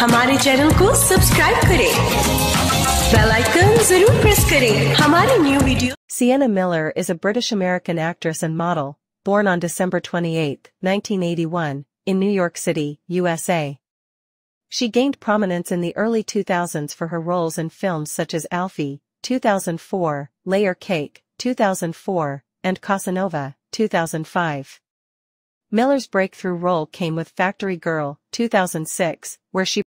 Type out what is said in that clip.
हमारे चैनल को सब्सक्राइब करें बेल आइकन जरूर प्रेस करें हमारी new video Sienna Miller is a British-American actress and model, born on December 28, 1981, in New York City, USA. She gained prominence in the early 2000s for her roles in films such as Alfie, 2004, Layer Cake, 2004, and Casanova, 2005. Miller's breakthrough role came with Factory Girl, 2006, where she